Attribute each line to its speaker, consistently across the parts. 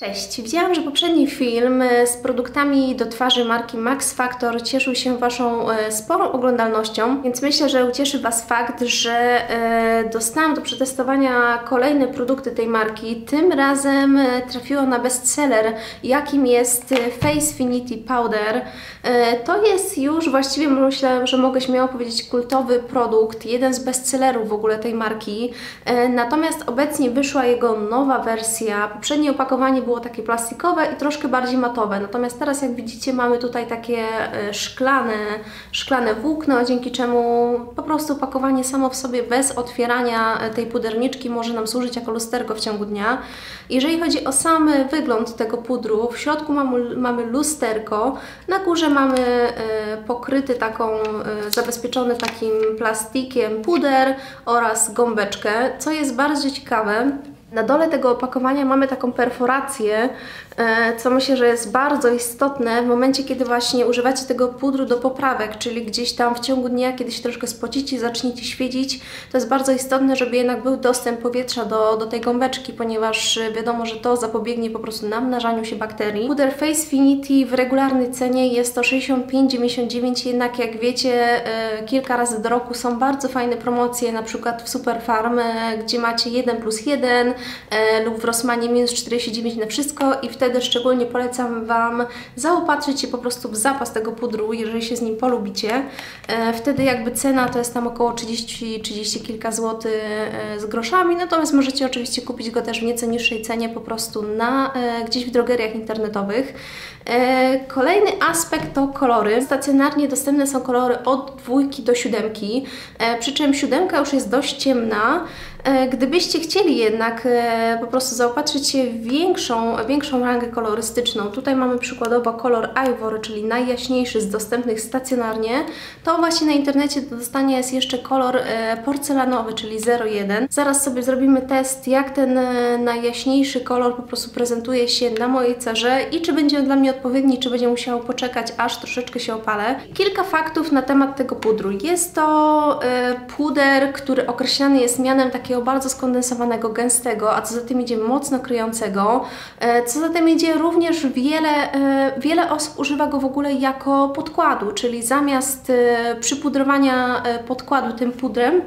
Speaker 1: Cześć! Widziałam, że poprzedni film e, z produktami do twarzy marki Max Factor cieszył się Waszą e, sporą oglądalnością, więc myślę, że ucieszy Was fakt, że e, dostałam do przetestowania kolejne produkty tej marki. Tym razem trafiło na bestseller, jakim jest Facefinity Powder. To jest już właściwie myślę, że mogę śmiało powiedzieć kultowy produkt, jeden z bestsellerów w ogóle tej marki. Natomiast obecnie wyszła jego nowa wersja. Poprzednie opakowanie było takie plastikowe i troszkę bardziej matowe. Natomiast teraz jak widzicie mamy tutaj takie e, szklane, szklane włókno, dzięki czemu po prostu opakowanie samo w sobie bez otwierania e, tej puderniczki może nam służyć jako lusterko w ciągu dnia. Jeżeli chodzi o sam wygląd tego pudru, w środku mamy, mamy lusterko, na górze mamy e, pokryty taką, zabezpieczony takim plastikiem puder oraz gąbeczkę, co jest bardzo ciekawe, na dole tego opakowania mamy taką perforację, co myślę, że jest bardzo istotne w momencie, kiedy właśnie używacie tego pudru do poprawek, czyli gdzieś tam w ciągu dnia, kiedy się troszkę spocicie, zaczniecie świecić, to jest bardzo istotne, żeby jednak był dostęp powietrza do, do tej gąbeczki, ponieważ wiadomo, że to zapobiegnie po prostu namnażaniu się bakterii. Puder Facefinity w regularnej cenie jest to 65,99, jednak jak wiecie, e, kilka razy do roku są bardzo fajne promocje, na przykład w Superfarm, e, gdzie macie 1 plus 1, e, lub w Rossmanie minus 49 na wszystko i wtedy szczególnie polecam Wam zaopatrzyć się po prostu w zapas tego pudru, jeżeli się z nim polubicie. E, wtedy jakby cena to jest tam około 30, 30 kilka złotych e, z groszami, natomiast możecie oczywiście kupić go też w nieco niższej cenie po prostu na, e, gdzieś w drogeriach internetowych. Kolejny aspekt to kolory. Stacjonarnie dostępne są kolory od dwójki do siódemki, przy czym siódemka już jest dość ciemna, gdybyście chcieli jednak e, po prostu zaopatrzyć się w większą, większą rangę kolorystyczną, tutaj mamy przykładowo kolor Ivory, czyli najjaśniejszy z dostępnych stacjonarnie, to właśnie na internecie do dostania jest jeszcze kolor e, porcelanowy, czyli 01. Zaraz sobie zrobimy test, jak ten najjaśniejszy kolor po prostu prezentuje się na mojej cerze i czy będzie on dla mnie odpowiedni, czy będzie musiał poczekać, aż troszeczkę się opalę. Kilka faktów na temat tego pudru. Jest to puder, który określany jest mianem takiego takiego bardzo skondensowanego, gęstego, a co za tym idzie mocno kryjącego. E, co za tym idzie również wiele, e, wiele osób używa go w ogóle jako podkładu, czyli zamiast e, przypudrowania podkładu tym pudrem,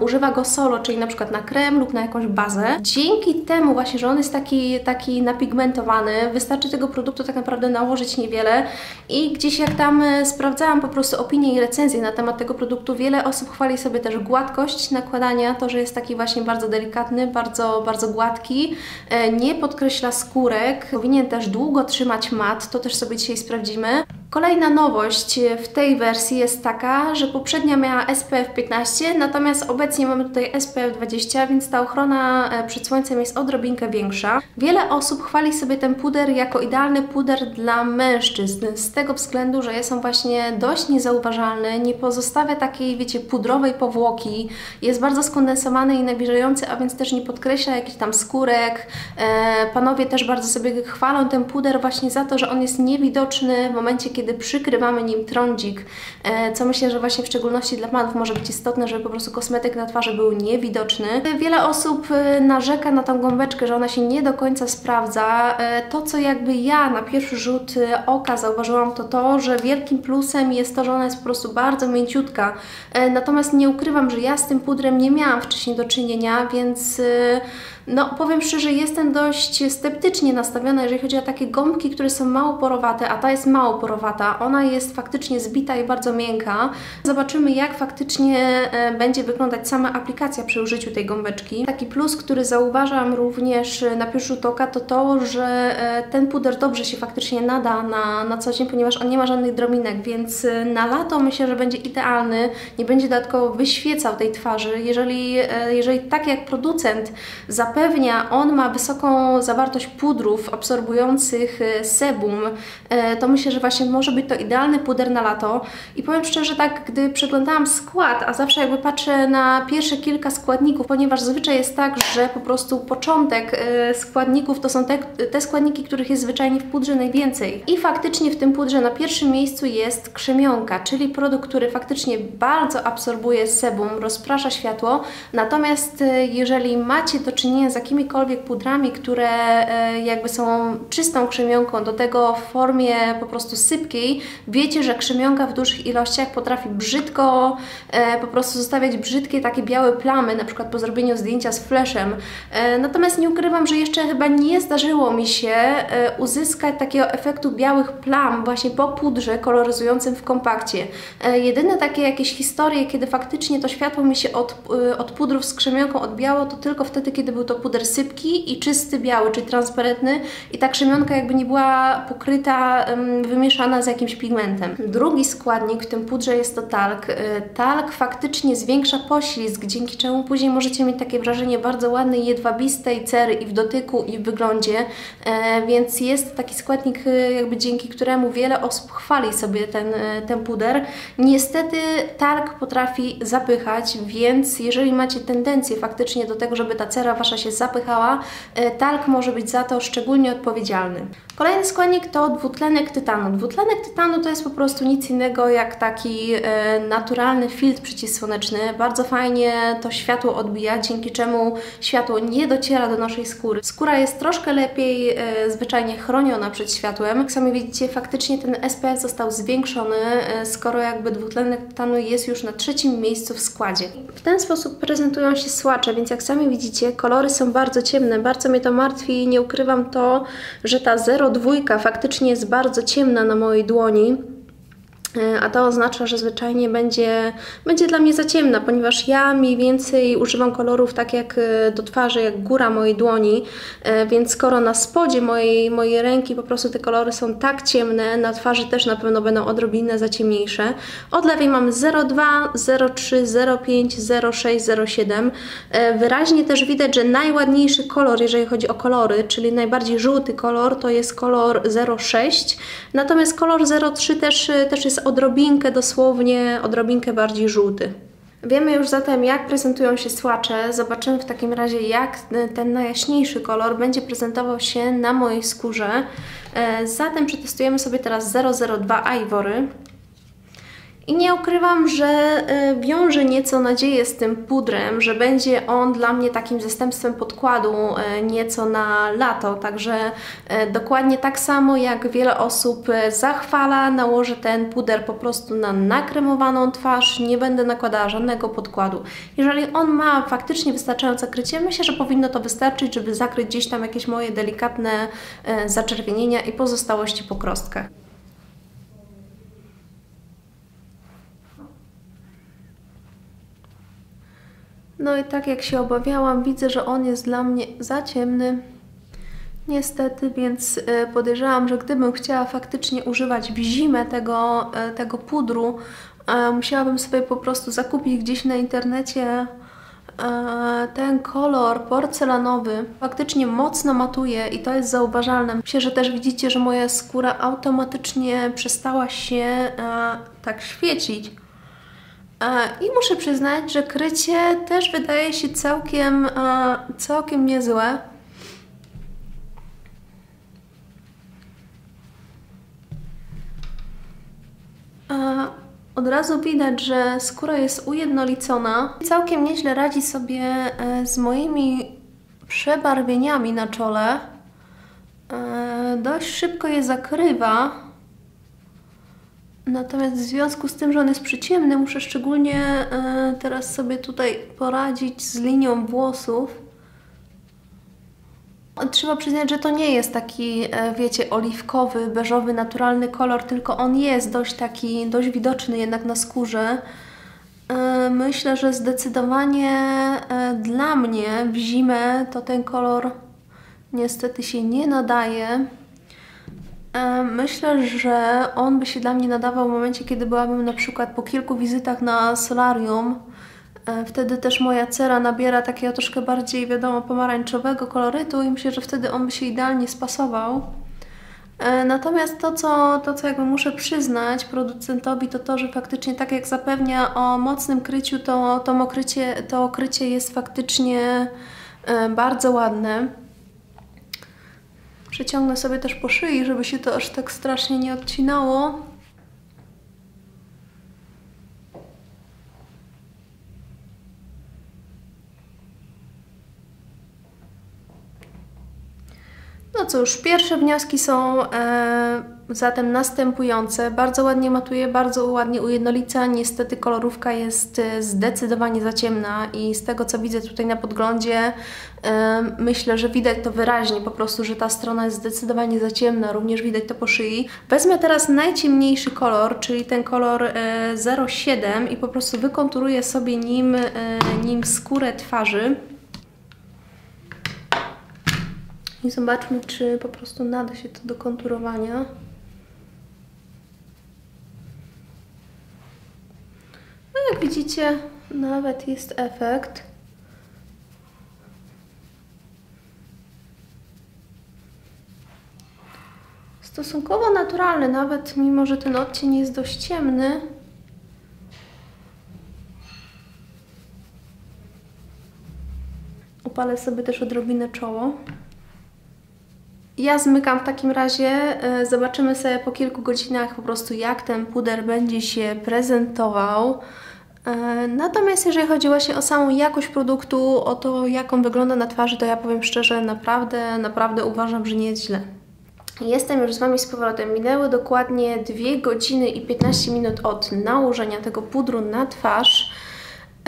Speaker 1: używa go solo, czyli na przykład na krem lub na jakąś bazę. Dzięki temu właśnie, że on jest taki, taki napigmentowany, wystarczy tego produktu tak naprawdę nałożyć niewiele i gdzieś jak tam e, sprawdzałam po prostu opinie i recenzje na temat tego produktu, wiele osób chwali sobie też gładkość nakładania, to, że jest taki właśnie bardzo delikatny, bardzo, bardzo gładki, e, nie podkreśla skórek, powinien też długo trzymać mat, to też sobie dzisiaj sprawdzimy. Kolejna nowość w tej wersji jest taka, że poprzednia miała SPF 15, natomiast obecnie mamy tutaj SPF 20, więc ta ochrona e, przed słońcem jest odrobinkę większa. Wiele osób chwali sobie ten puder jako idealny puder dla mężczyzn, z tego względu, że jest on właśnie dość niezauważalny, nie pozostawia takiej, wiecie, pudrowej powłoki, jest bardzo skondensowany i nawilżający, a więc też nie podkreśla jakichś tam skórek. E, panowie też bardzo sobie chwalą ten puder właśnie za to, że on jest niewidoczny w momencie, kiedy przykrywamy nim trądzik, e, co myślę, że właśnie w szczególności dla panów może być istotne, żeby po prostu kosmetyk na twarzy był niewidoczny. Wiele osób e, narzeka na tą gąbeczkę, że ona się nie do końca sprawdza. E, to, co jakby ja na pierwszy rzut oka zauważyłam, to to, że wielkim plusem jest to, że ona jest po prostu bardzo mięciutka. Natomiast nie ukrywam, że ja z tym pudrem nie miałam wcześniej do czynienia, więc no, powiem szczerze, jestem dość sceptycznie nastawiona, jeżeli chodzi o takie gąbki, które są mało porowate, a ta jest mało porowata. Ona jest faktycznie zbita i bardzo miękka. Zobaczymy, jak faktycznie e, będzie wyglądać sama aplikacja przy użyciu tej gąbeczki. Taki plus, który zauważam również na pierwszy rzut oka, to to, że e, ten puder dobrze się faktycznie nada na, na co dzień, ponieważ on nie ma żadnych drobinek, więc e, na lato myślę, że będzie idealny, nie będzie dodatkowo wyświecał tej twarzy. Jeżeli, jeżeli tak jak producent zapewni zapewnia, on ma wysoką zawartość pudrów absorbujących e, sebum, e, to myślę, że właśnie może być to idealny puder na lato. I powiem szczerze, tak, gdy przeglądałam skład, a zawsze jakby patrzę na pierwsze kilka składników, ponieważ zazwyczaj jest tak, że po prostu początek y, składników to są te, te składniki, których jest zwyczajnie w pudrze najwięcej. I faktycznie w tym pudrze na pierwszym miejscu jest krzemionka, czyli produkt, który faktycznie bardzo absorbuje sebum, rozprasza światło. Natomiast jeżeli macie do czynienia z jakimikolwiek pudrami, które y, jakby są czystą krzemionką, do tego w formie po prostu sypkiej, wiecie, że krzemionka w dużych ilościach potrafi brzydko po prostu zostawiać brzydkie takie białe plamy, na przykład po zrobieniu zdjęcia z flashem. Natomiast nie ukrywam, że jeszcze chyba nie zdarzyło mi się uzyskać takiego efektu białych plam właśnie po pudrze koloryzującym w kompakcie. E, jedyne takie jakieś historie, kiedy faktycznie to światło mi się od, e, od pudrów z krzemionką odbiało, to tylko wtedy, kiedy był to puder sypki i czysty biały, czyli transparentny i ta krzemionka jakby nie była pokryta, wymieszana z jakimś pigmentem. Drugi składnik w tym pudrze jest to talk. E, talk faktycznie zwiększa poślizg, dzięki czemu później możecie mieć takie wrażenie bardzo ładnej, jedwabistej cery i w dotyku, i w wyglądzie, więc jest taki składnik, jakby dzięki któremu wiele osób chwali sobie ten, ten puder. Niestety talk potrafi zapychać, więc jeżeli macie tendencję faktycznie do tego, żeby ta cera Wasza się zapychała, e, talk może być za to szczególnie odpowiedzialny. Kolejny składnik to dwutlenek tytanu. Dwutlenek tytanu to jest po prostu nic innego jak taki e, naturalny filtr przeciwsłoneczny. Bardzo fajnie to światło odbija, dzięki czemu światło nie dociera do naszej skóry. Skóra jest troszkę lepiej e, zwyczajnie chroniona przed światłem. Jak sami widzicie, faktycznie ten SPF został zwiększony, skoro jakby dwutlenek tytanu jest już na trzecim miejscu w składzie. W ten sposób prezentują się słacze, więc jak sami widzicie, kolory są bardzo ciemne. Bardzo mnie to martwi i nie ukrywam to, że ta 02 faktycznie jest bardzo ciemna na mojej dłoni. E, a to oznacza, że zwyczajnie będzie, będzie dla mnie za ciemna, ponieważ ja mniej więcej używam kolorów tak jak e, do twarzy, jak góra mojej dłoni, e, więc skoro na spodzie mojej, mojej ręki po prostu te kolory są tak ciemne, na twarzy też na pewno będą odrobinę za ciemniejsze. Od lewej mamy 02, 03, 05, 06, 07. Wyraźnie też widać, że najładniejszy kolor, jeżeli chodzi o kolory, czyli najbardziej żółty kolor, to jest kolor 06, natomiast kolor 03 też, też jest odrobinkę dosłownie, odrobinkę bardziej żółty. Wiemy już zatem, jak prezentują się słacze. Zobaczymy w takim razie, jak ten najjaśniejszy kolor będzie prezentował się na mojej skórze. E, zatem przetestujemy sobie teraz 002 Ivory. I nie ukrywam, że e, wiąże nieco nadzieję z tym pudrem, że będzie on dla mnie takim zastępstwem podkładu e, nieco na lato. Także e, dokładnie tak samo jak wiele osób zachwala, nałożę ten puder po prostu na nakremowaną twarz, nie będę nakładała żadnego podkładu. Jeżeli on ma faktycznie wystarczające krycie, myślę, że powinno to wystarczyć, żeby zakryć gdzieś tam jakieś moje delikatne zaczerwienienia i pozostałości po krostkach. No i tak jak się obawiałam, widzę, że on jest dla mnie za ciemny. Niestety, więc e, podejrzewam, że gdybym chciała faktycznie używać w zimę tego, e, tego pudru, e, musiałabym sobie po prostu zakupić gdzieś na internecie ten kolor porcelanowy faktycznie mocno matuje i to jest zauważalne. Myślę, że też widzicie, że moja skóra automatycznie przestała się tak świecić. I muszę przyznać, że krycie też wydaje się całkiem, całkiem niezłe. Od razu widać, że skóra jest ujednolicona. Całkiem nieźle radzi sobie e, z moimi przebarwieniami na czole. E, dość szybko je zakrywa. Natomiast w związku z tym, że on jest przyciemny, muszę szczególnie e, teraz sobie tutaj poradzić z linią włosów. Trzeba przyznać, że to nie jest taki, e, wiecie, oliwkowy, beżowy, naturalny kolor, tylko on jest dość taki, dość widoczny jednak na skórze. E, myślę, że zdecydowanie dla mnie w zimę to ten kolor niestety się nie nadaje. Myślę, że on by się dla mnie nadawał w momencie, kiedy byłabym na przykład po kilku wizytach na solarium. E, wtedy też moja cera nabiera takiego troszkę bardziej, wiadomo, pomarańczowego kolorytu i myślę, że wtedy on by się idealnie spasował. E, natomiast to co, to, co jakby muszę przyznać producentowi, to to, że faktycznie tak jak zapewnia o mocnym kryciu, to, to, okrycie, to okrycie jest faktycznie e, bardzo ładne. Przeciągnę sobie też po szyi, żeby się to aż tak strasznie nie odcinało. No cóż, pierwsze wnioski są e, zatem następujące. Bardzo ładnie matuje, bardzo ładnie ujednolica. Niestety kolorówka jest e, zdecydowanie za ciemna i z tego co widzę tutaj na podglądzie e, myślę, że widać to wyraźnie po prostu, że ta strona jest zdecydowanie za ciemna. Również widać to po szyi. Wezmę teraz najciemniejszy kolor, czyli ten kolor e, 07 i po prostu wykonturuję sobie nim, e, nim skórę twarzy. I zobaczmy, czy po prostu nada się to do konturowania. No jak widzicie, nawet jest efekt. Stosunkowo naturalny, nawet mimo, że ten odcień jest dość ciemny. Upalę sobie też odrobinę czoło. Ja zmykam w takim razie, e, zobaczymy sobie po kilku godzinach po prostu jak ten puder będzie się prezentował. E, natomiast jeżeli chodzi właśnie o samą jakość produktu, o to jak on wygląda na twarzy, to ja powiem szczerze, naprawdę, naprawdę uważam, że nie jest źle. Jestem już z Wami z powrotem. Minęły dokładnie 2 godziny i 15 minut od nałożenia tego pudru na twarz.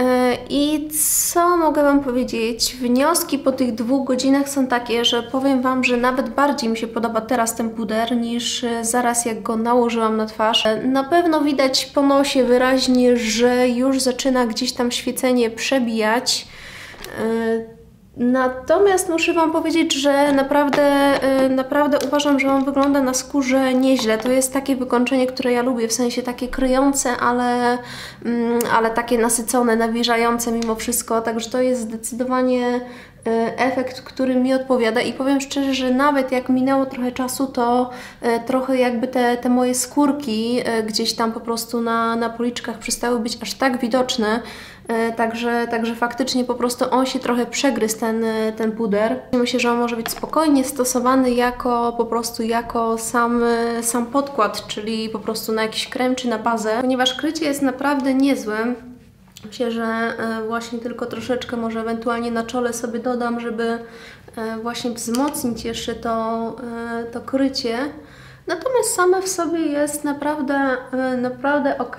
Speaker 1: E, I co mogę Wam powiedzieć? Wnioski po tych dwóch godzinach są takie, że powiem Wam, że nawet bardziej mi się podoba teraz ten puder niż e, zaraz jak go nałożyłam na twarz. E, na pewno widać po nosie wyraźnie, że już zaczyna gdzieś tam świecenie przebijać. Natomiast muszę Wam powiedzieć, że naprawdę, y, naprawdę uważam, że on wygląda na skórze nieźle. To jest takie wykończenie, które ja lubię, w sensie takie kryjące, ale, mm, ale takie nasycone, nawilżające mimo wszystko. Także to jest zdecydowanie efekt, który mi odpowiada i powiem szczerze, że nawet jak minęło trochę czasu, to y, trochę jakby te, te moje skórki gdzieś tam po prostu na, na policzkach przestały być aż tak widoczne, także, także faktycznie po prostu on się trochę przegryzł, ten, ten puder. Myślę, że on może być spokojnie stosowany jako po prostu jako sam, sam podkład, czyli po prostu na jakiś krem czy na bazę, ponieważ krycie jest naprawdę niezłe. Myślę, że właśnie tylko troszeczkę może ewentualnie na czole sobie dodam, żeby właśnie wzmocnić jeszcze to, to krycie. Natomiast same w sobie jest naprawdę, naprawdę ok.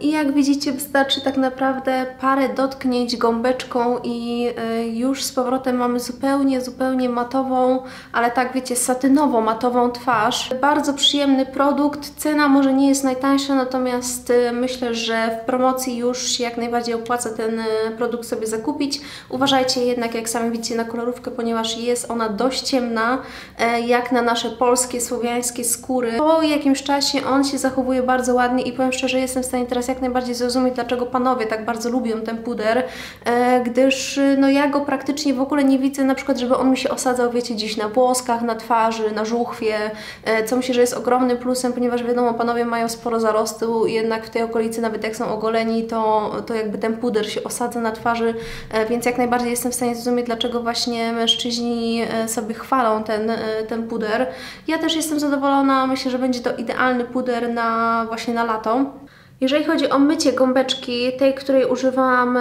Speaker 1: I jak widzicie wystarczy tak naprawdę parę dotknięć gąbeczką i e, już z powrotem mamy zupełnie, zupełnie matową, ale tak wiecie, satynowo matową twarz. Bardzo przyjemny produkt, cena może nie jest najtańsza, natomiast e, myślę, że w promocji już się jak najbardziej opłaca ten e, produkt sobie zakupić. Uważajcie jednak, jak sami widzicie, na kolorówkę, ponieważ jest ona dość ciemna, jak na nasze polskie, słowiańskie skóry. Po jakimś czasie on się zachowuje bardzo ładnie i powiem szczerze, jestem w stanie teraz jak najbardziej zrozumieć, dlaczego panowie tak bardzo lubią ten puder, e, gdyż no ja go praktycznie w ogóle nie widzę na przykład, żeby on mi się osadzał, wiecie, gdzieś na włoskach, na twarzy, na żuchwie, e, co myślę, że jest ogromnym plusem, ponieważ wiadomo, panowie mają sporo zarostu, jednak w tej okolicy, nawet jak są ogoleni, to, to jakby ten puder się osadza na twarzy, e, więc jak najbardziej jestem w stanie zrozumieć, dlaczego właśnie mężczyźni sobie chwalą ten, ten puder. Ja też jestem zadowolona, myślę, że będzie to idealny puder na właśnie na lato. Jeżeli chodzi o mycie gąbeczki, tej, której używałam,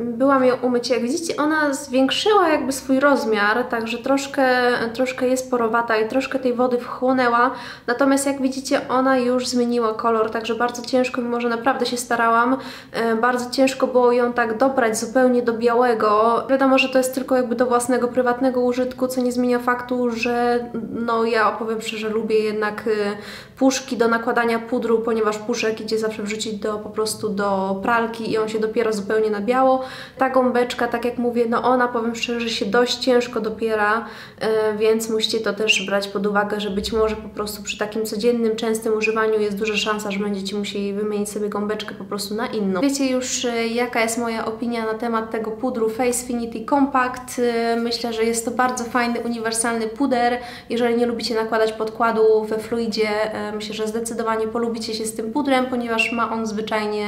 Speaker 1: byłam ją umyć, jak widzicie, ona zwiększyła jakby swój rozmiar, także troszkę, troszkę jest porowata i troszkę tej wody wchłonęła, natomiast jak widzicie, ona już zmieniła kolor, także bardzo ciężko, mimo że naprawdę się starałam, e, bardzo ciężko było ją tak dobrać zupełnie do białego. Wiadomo, że to jest tylko jakby do własnego, prywatnego użytku, co nie zmienia faktu, że no ja opowiem szczerze, lubię jednak e, puszki do nakładania pudru, ponieważ puszek idzie zawsze zawsze wrzucić do po prostu do pralki i on się dopiera zupełnie na biało. Ta gąbeczka, tak jak mówię, no ona powiem szczerze się dość ciężko dopiera, e, więc musicie to też brać pod uwagę, że być może po prostu przy takim codziennym, częstym używaniu jest duża szansa, że będziecie musieli wymienić sobie gąbeczkę po prostu na inną. Wiecie już e, jaka jest moja opinia na temat tego pudru Facefinity Compact. E, myślę, że jest to bardzo fajny, uniwersalny puder. Jeżeli nie lubicie nakładać podkładu we fluidzie, myślę, że zdecydowanie polubicie się z tym pudrem, ponieważ ma on zwyczajnie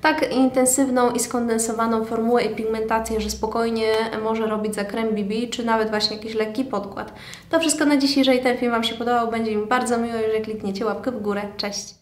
Speaker 1: tak intensywną i skondensowaną formułę i pigmentację, że spokojnie może robić za krem BB, czy nawet właśnie jakiś lekki podkład. To wszystko na dziś. Jeżeli ten film Wam się podobał, będzie mi bardzo miło, jeżeli klikniecie łapkę w górę. Cześć!